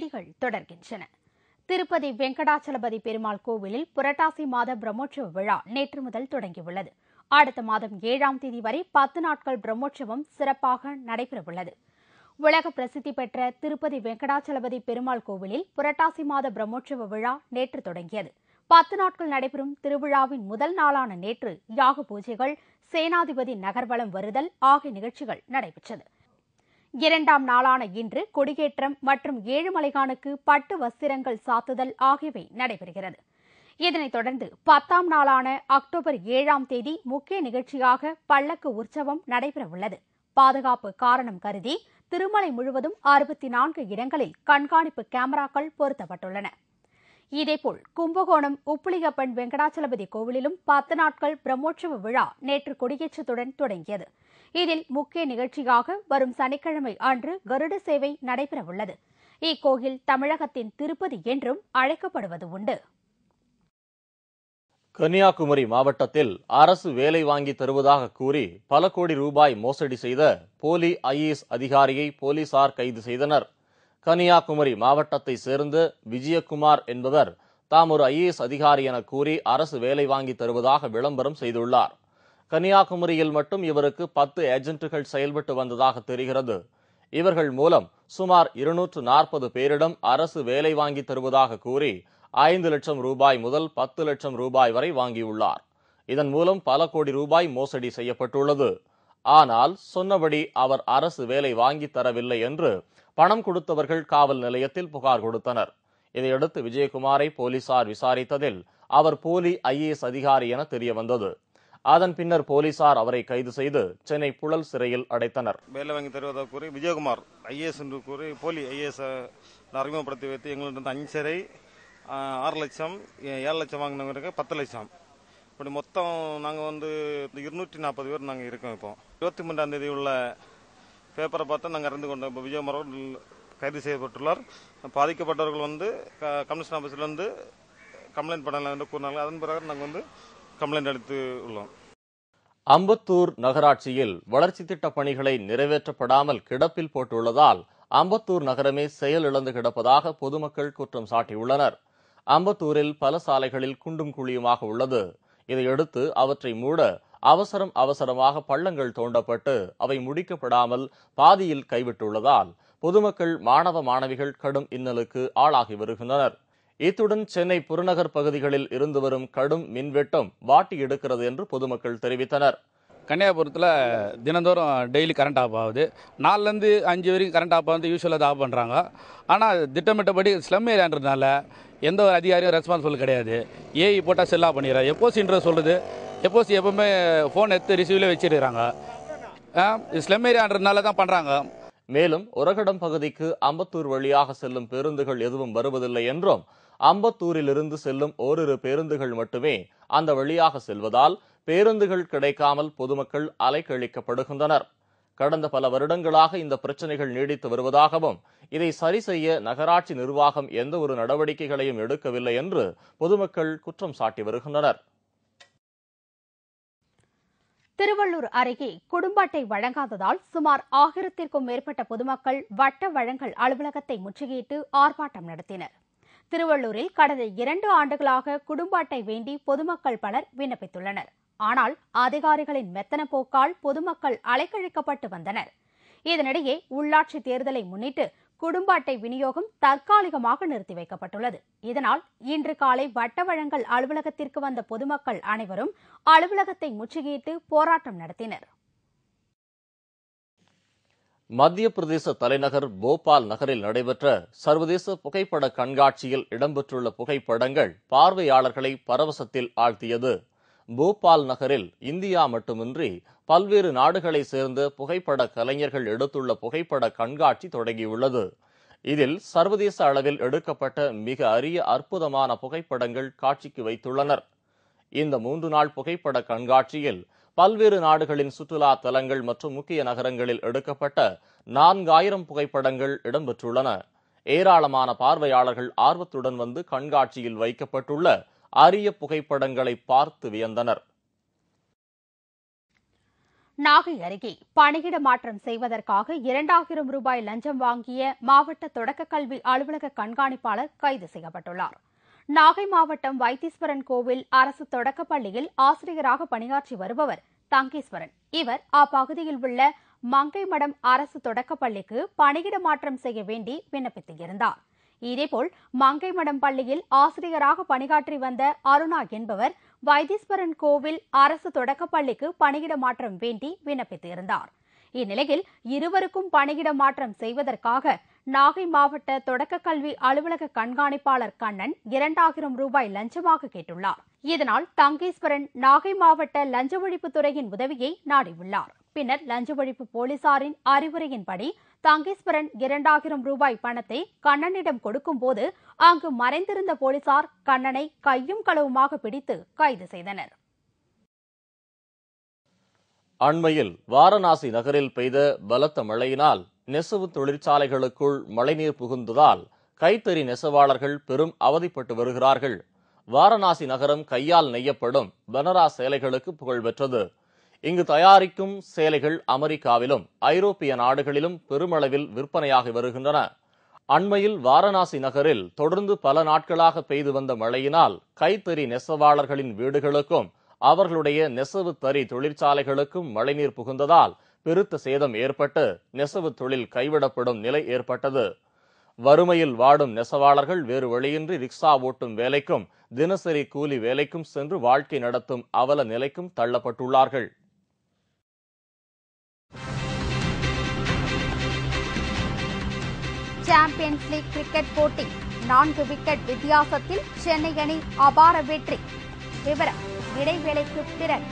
செய்திகள் தொடர்கின்றன. திருப்பதி வெங்கடாச்சலபதி பெருமாள் கோவிலில் புரட்டாசி மாத பிரம்மோற்சவ விழா நேற்று முதல் தொடங்கியுள்ளது. அடுத்த மாதம் ஏழாம் தேதி வரை பத்து நாட்கள் பிரம்மோற்சவம் சிறப்பாக நடைபெறவுள்ளது. உலக பிரசித்தி பெற்ற திருப்பதி வெங்கடாச்சலபதி பெருமாள் கோவிலில் புரட்டாசி மாத பிரம்மோற்சவ விழா நேற்று தொடங்கியது. பத்து நாட்கள் நடைபெறும் திருவிழாவின் முதல் நாளான நேற்று யாக பூஜைகள் சேனாதிபதி நகர்வலம் வருதல் ஆகிய நிகழ்ச்சிகள் நடைபெற்றது. இரண்டாம் நாளான இன்று கொடியேற்றம் மற்றும் ஏழுமலைகானுக்கு பட்டு வஸ்திரங்கள் சாத்துதல் ஆகியவை நடைபெறுகிறது. இதனைத் தொடர்ந்து பத்தாம் நாளான அக்டோபர் ஏழாம் தேதி முக்கிய நிகழ்ச்சியாக பல்லக்கு உற்சவம் நடைபெறவுள்ளது. பாதுகாப்பு காரணம் கருதி திருமலை முழுவதும் அறுபத்தி நான்கு இடங்களில் கண்காணிப்பு கேமராக்கள் பொருத்தப்பட்டுள்ளன. இதேபோல் கும்பகோணம் உப்புளிகப்பன் வெங்கடாச்சலபதி கோவிலிலும் பத்து நாட்கள் பிரம்மோற்சவ விழா நேற்று கொடியேற்றத்துடன் தொடங்கியது. இதில் முக்கிய நிகழ்ச்சியாக வரும் சனிக்கிழமை அன்று கருட சேவை நடைபெறவுள்ளது. இக்கோயில் தமிழகத்தின் திருப்பதி என்றும் அழைக்கப்படுவது உண்டு. கன்னியாகுமரி மாவட்டத்தில் அரசு வேலை வாங்கி தருவதாக கூறி பல கோடி ரூபாய் மோசடி செய்த போலி ஐஏஎஸ் அதிகாரியை போலீசார் கைது செய்தனர். கன்னியாகுமரி மாவட்டத்தை சேர்ந்த விஜயகுமார் என்பவர் தாம் ஒரு ஐஏஎஸ் அதிகாரி என கூறி அரசு வேலை வாங்கி தருவதாக விளம்பரம் செய்துள்ளார். கன்னியாகுமரியில் மட்டும் இவருக்கு பத்து ஏஜென்ட்டுகள் செயல்பட்டு வந்ததாக தெரிகிறது. இவர்கள் மூலம் சுமார் இருநூற்று நாற்பது பேரிடம் அரசு வேலை வாங்கி தருவதாக கூறி ஐந்து லட்சம் ரூபாய் முதல் பத்து லட்சம் ரூபாய் வரை வாங்கியுள்ளார். இதன் மூலம் பல கோடி ரூபாய் மோசடி செய்யப்பட்டுள்ளது. ஆனால் சொன்னபடி அவர் அரசு வேலை வாங்கி தரவில்லை என்று பணம் கொடுத்தவர்கள் காவல் நிலையத்தில் புகார் கொடுத்தனர். இதையடுத்து விஜயகுமாரை போலீசார் விசாரித்ததில் அவர் போலி ஐஏஎஸ் அதிகாரி என தெரிய வந்தது அதன் பின்னர் போலீசார் அவரை கைது செய்து சென்னை புழல் சிறையில் அடைத்தனர். வேலை வாங்கி தருவதாக கூறி விஜயகுமார் ஐஏஎஸ் என்று கூறி போலி ஐஏஎஸ் அறிமுகப்படுத்தி வைத்து எங்களிடம் அஞ்சரை ஆறு லட்சம் ஏ- ஏழு லட்சம் வாங்கினவங்களுக்கு பத்து லட்சம். இப்படி மொத்தம் நாங்கள் வந்து இருநூற்றி நாற்பது பேர் நாங்கள் இருக்கோம் இப்போ. இருபத்தி மூன்றாம் தேதி உள்ள பேப்பரை பார்த்து நாங்கள் அறிந்து கொண்டோம். இப்போ விஜய் அவர்கள் கைது செய்யப்பட்டுள்ளார். பாதிக்கப்பட்டவர்கள் வந்து க- கமிஷன் ஆஃபீஸில் கம்ப்ளைண்ட் பண்ணலாம் என்று கூறினாங்க அதன் பிறகு நாங்கள் வந்து கம்ப்ளைண்ட் அளித்து உள்ளோம். அம்பத்தூர் நகராட்சியில் வளர்ச்சி திட்ட பணிகளை நிறைவேற்றப்படாமல் கிடப்பில் போட்டுள்ளதால் அம்பத்தூர் நகரமே செயலிழந்து கிடப்பதாக பொதுமக்கள் குற்றம் சாட்டியுள்ளனர். அம்பத்தூரில் பல சாலைகளில் குண்டும் குழியுமாக உள்ளது. இதையடுத்து அவற்றை மூட அவசரம் அவசரமாக பள்ளங்கள் தோண்டப்பட்டு அவை முடிக்கப்படாமல் பாதியில் கைவிட்டுள்ளதால் பொதுமக்கள் மாணவ மாணவிகள் கடும் இன்னலுக்கு ஆளாகி வருகின்றனர். இத்துடன் சென்னை புறநகர் பகுதிகளில் இருந்து வரும் கடும் மின்வெட்டம் வாட்டி எடுக்கிறது என்று பொதுமக்கள் தெரிவித்தனர். கன்னியாபுரத்தில் தினந்தோறும் டெய்லி கரண்ட் ஆஃப் ஆகுது. நாலுலேருந்து அஞ்சு வரைக்கும் கரண்ட் ஆஃப் வந்து யூஸ்வலாக ஆஃப் பண்ணுறாங்க ஆனால் திட்டமிட்டபடி ஸ்லம் ஏரியான்றதுனால எந்த ஒரு அதிகாரியும் ரெஸ்பான்சிபிள் கிடையாது. ஏஇ போட்டால் செல்லாக பண்ணிடுறாங்க எப்போசின்ற சொல்லுது எப்போஸ் எப்பவுமே ஃபோன் எடுத்து ரிசீவில் வச்சிருக்கிறாங்க. ஸ்லெம் ஏரியான்றதுனால தான் பண்ணுறாங்க மேலும் உரகடம் பகுதிக்கு அம்பத்தூர் வழியாக செல்லும் பேருந்துகள் எதுவும் வருவதில்லை என்றும் அம்பத்தூரிலிருந்து செல்லும் ஓரிரு பேருந்துகள் மட்டுமே அந்த வழியாக செல்வதால் பேருந்துகள் கிடைக்காமல் பொதுமக்கள் அலைக்கழிக்கப்படுகின்றனர். கடந்த பல வருடங்களாக இந்த பிரச்சனைகள் நீடித்து வருவதாகவும் இதை சரி செய்ய நகராட்சி நிர்வாகம் எந்த ஒரு நடவடிக்கைகளையும் எடுக்கவில்லை என்று பொதுமக்கள் குற்றம் சாட்டி வருகின்றனர். திருவள்ளூர் அருகே குடும்ப அட்டை வழங்காததால் சுமார் ஆயிரத்திற்கும் மேற்பட்ட பொதுமக்கள் வட்ட வழங்கல் அலுவலகத்தை முற்றுகையிட்டு ஆர்ப்பாட்டம் நடத்தினர். திருவள்ளூரில் கடந்த இரண்டு ஆண்டுகளாக குடும்ப அட்டை வேண்டி பொதுமக்கள் பலர் விண்ணப்பித்துள்ளனர். ஆனால் அதிகாரிகளின் மெத்தன போக்கால் பொதுமக்கள் அலைக்கழிக்கப்பட்டு வந்தனர். இதனிடையே உள்ளாட்சி தேர்தலை முன்னிட்டு குடும்ப அட்டை விநியோகம் தற்காலிகமாக நிறுத்தி வைக்கப்பட்டுள்ளது. இதனால் இன்று காலை வட்ட வழங்கல் அலுவலகத்திற்கு வந்த பொதுமக்கள் அனைவரும் அலுவலகத்தை முற்றுகையிட்டு போராட்டம் நடத்தினர். மத்திய பிரதேச தலைநகர் போபால் நகரில் நடைபெற்ற சர்வதேச புகைப்பட கண்காட்சியில் இடம்பெற்றுள்ள புகைப்படங்கள் பார்வையாளர்களை பரவசத்தில் ஆழ்த்தியது. போபால் நகரில் இந்தியா மட்டுமின்றி பல்வேறு நாடுகளைச் சேர்ந்த புகைப்பட கலைஞர்கள் எடுத்துள்ள புகைப்பட கண்காட்சி தொடங்கியுள்ளது. இதில் சர்வதேச அளவில் எடுக்கப்பட்ட மிக அரிய அற்புதமான புகைப்படங்கள் காட்சிக்கு வைத்துள்ளனர். இந்த மூன்று நாள் புகைப்பட கண்காட்சியில் பல்வேறு நாடுகளின் சுற்றுலா தலங்கள் மற்றும் முக்கிய நகரங்களில் எடுக்கப்பட்ட நான்காயிரம் புகைப்படங்கள் இடம்பெற்றுள்ளன. ஏராளமான பார்வையாளர்கள் ஆர்வத்துடன் வந்து கண்காட்சியில் வைக்கப்பட்டுள்ள அரிய புகைப்படங்களை பார்த்து வியந்தனர். நாகை அருகே பணியிட மாற்றம் செய்வதற்காக இரண்டாயிரம் ரூபாய் லஞ்சம் வாங்கிய மாவட்ட தொடக்க கல்வி அலுவலக கண்காணிப்பாளர் கைது செய்யப்பட்டுள்ளார். நாகை மாவட்டம் வைத்தீஸ்வரன் கோவில் அரசு தொடக்கப் பள்ளியில் ஆசிரியராக பணியாற்றி வருபவர் தங்கீஸ்வரன். இவர் அப்பகுதியில் உள்ள மங்கைமடம் அரசு தொடக்கப் பள்ளிக்கு பணியிட மாற்றம் செய்ய வேண்டி விண்ணப்பித்திருந்தார் இதேபோல் மங்கைமடம் பள்ளியில் ஆசிரியராக பணியாற்றி வந்த அருணா என்பவர் வைத்தீஸ்வரன் கோவில் அரசு தொடக்கப் பள்ளிக்கு பணியிட மாற்றம் வேண்டி விண்ணப்பித்திருந்தார். இந்நிலையில் இருவருக்கும் பணியிட மாற்றம் செய்வதற்காக நாகை மாவட்ட தொடக்கக் கல்வி அலுவலக கண்காணிப்பாளர் கண்ணன் இரண்டாயிரம் ரூபாய் லஞ்சமாக கேட்டுள்ளார். இதனால் தங்கேஸ்வரன் நாகை மாவட்ட லஞ்ச ஒழிப்புத்துறையின் உதவியை நாடியுள்ளார். பின்னர் லஞ்ச ஒழிப்பு போலீசாரின் அறிவுரையின்படி தங்கேஸ்வரன் இரண்டாயிரம் ரூபாய் பணத்தை கண்ணனிடம் கொடுக்கும்போது அங்கு மறைந்திருந்த போலீசார் கண்ணனை கையும் களவுமாக பிடித்து கைது செய்தனர். அண்மையில் வாரணாசி நகரில் பெய்த பலத்த மழையினால் நெசவு தொழிற்சாலைகளுக்குள் மழைநீர் புகுந்ததால் கைத்தறி நெசவாளர்கள் பெரும் அவதிப்பட்டு வருகிறார்கள். வாரணாசி நகரம் கையால் நெய்யப்படும் பனராஸ் சேலைகளுக்கு புகழ் பெற்றது இங்கு தயாரிக்கும் சேலைகள் அமெரிக்காவிலும் ஐரோப்பிய நாடுகளிலும் பெருமளவில் விற்பனையாகி வருகின்றன. அண்மையில் வாரணாசி நகரில் தொடர்ந்து பல நாட்களாக பெய்து வந்த மழையினால் கைத்தறி நெசவாளர்களின் வீடுகளுக்கும் அவர்களுடைய நெசவு தறி தொழிற்சாலைகளுக்கும் மழைநீர் புகுந்ததால் பெருத்த சேதம் ஏற்பட்டு நெசவு தொழில் கைவிடப்படும் நிலை ஏற்பட்டது. வறுமையில் வாடும் நெசவாளர்கள் வேறு வழியின்றி ரிக்ஷா ஓட்டும் வேலைக்கும் தினசரி கூலி வேலைக்கும் சென்று வாழ்க்கை நடத்தும் அவல நிலைக்கும் தள்ளப்பட்டுள்ளார்கள். சாம்பியன்ஸ் லீக் கிரிக்கெட் போட்டி நான்கு விக்கெட் வித்தியாசத்தில் சென்னை அணி அபார வெற்றி. விவரம் இடைவேளைக்கு பிறகு.